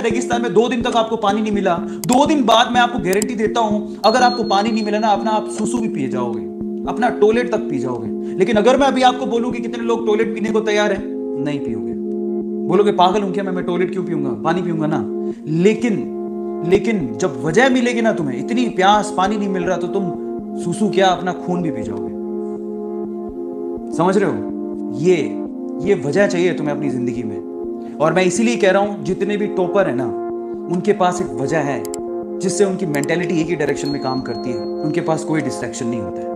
रेगिस्तान में दो दिन तक आपको पानी नहीं मिला? दो दिन बाद मैं आपको गारंटी देता हूँ, अगर आपको पानी नहीं मिला ना, अपना आप सुसु भी पी जाओगे, अपना टॉयलेट तक पी जाओगे। लेकिन अगर मैं अभी आपको बोलूँ कि कितने लोग टॉयलेट पीने को तैयार है, नहीं पियोगे। बोलोगे, पागल हूँ क्या मैं? मैं टॉयलेट क्यों पीऊँगा? पानी पीऊँगा ना? लेकिन लेकिन जब वजह मिलेगी ना तुम्हें, इतनी प्यास, पानी नहीं मिल रहा तो तुम सुसु क्या अपना खून भी पी जाओगे? समझ रहे हो? ये ये वजह चाहिए तुम्हें अपनी ज़िंदगी में। और मैं इसीलिए कह रहा हूँ, जितने भी टॉपर है ना, उनके पास एक वजह है, जिससे उनकी मेंटेलिटी एक ही डायरेक्शन में काम करती है। उनके पास कोई डिस्ट्रैक्शन नहीं होता है।